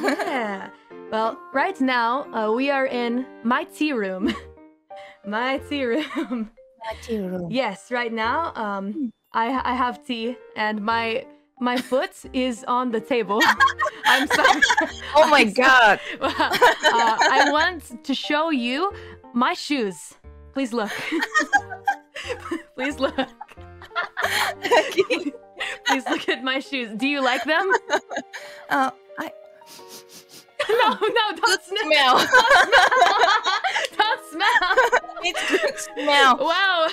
yeah. Well, right now uh, we are in my tea room. my tea room. My tea room. yes, right now um, I I have tea and my my foot is on the table. I'm sorry. Oh my I'm god. uh, I want to show you my shoes. Please look. Please look. Please look at my shoes. Do you like them? Uh, No, no, don't smell. smell. Don't smell. it's good smell. Wow.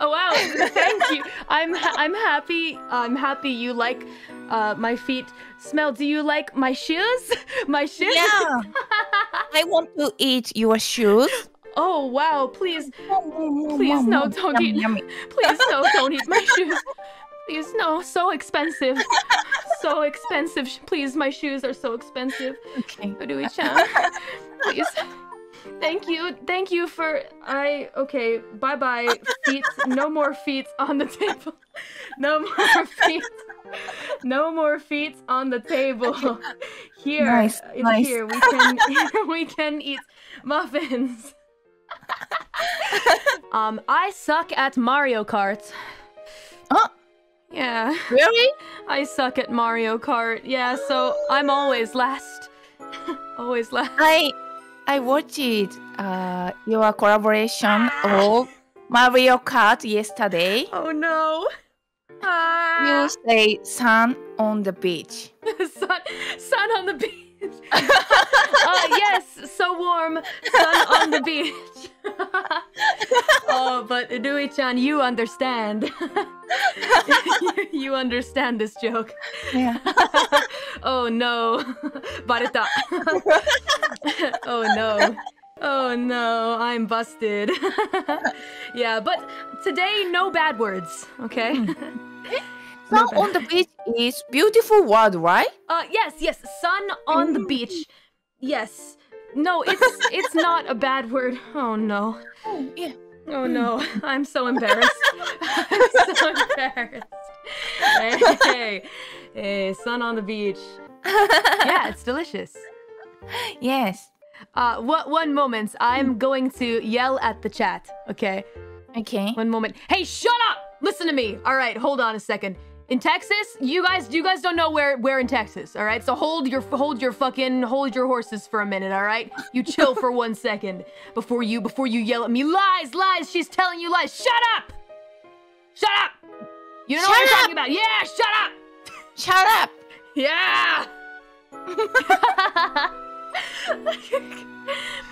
Oh, wow. Thank you. I'm ha- I'm happy. I'm happy you like uh, my feet smell. Do you like my shoes? My shoes? Yeah. I want to eat your shoes. Oh, wow. Please, Please, no, don't eat. please no, don't eat my shoes. Please no, so expensive. So expensive. Please, my shoes are so expensive. Okay. Odui-chan. Please. Thank you. Thank you for I okay, bye bye feet. No more feet on the table. No more feet. No more feet on the table. Here Nice, nice. here we can we can eat muffins. um I suck at Mario Kart. Yeah. really? I suck at Mario Kart. Yeah, so I'm always last. always last. I I watched uh, your collaboration of Mario Kart yesterday. Oh no. Ah. You say sun on the beach. sun, sun on the beach. uh, yes, so warm. Sun on the beach. oh, but Lui-chan, you understand. You understand this joke. Yeah. oh no. Bareta. oh no. Oh no, I'm busted. yeah, but today no bad words, okay? Sun bad. on the beach is beautiful word, right? Uh yes, yes, sun on the beach. Yes. No, it's it's not a bad word. Oh no. Oh, yeah. Oh no. I'm so embarrassed. I'm so embarrassed. Hey, hey, sun on the beach. Yeah, it's delicious. Yes. Uh what one moment. I'm going to yell at the chat, okay? Okay. One moment. Hey, shut up! Listen to me. All right, hold on a second. In Texas, you guys, you guys don't know where where in Texas. All right, so hold your hold your fucking hold your horses for a minute. All right, you chill for one second before you before you yell at me. Lies, lies. She's telling you lies. Shut up! Shut up! You don't know what Shut you're up! talking about. Yeah, shut up! Shut up. Yeah.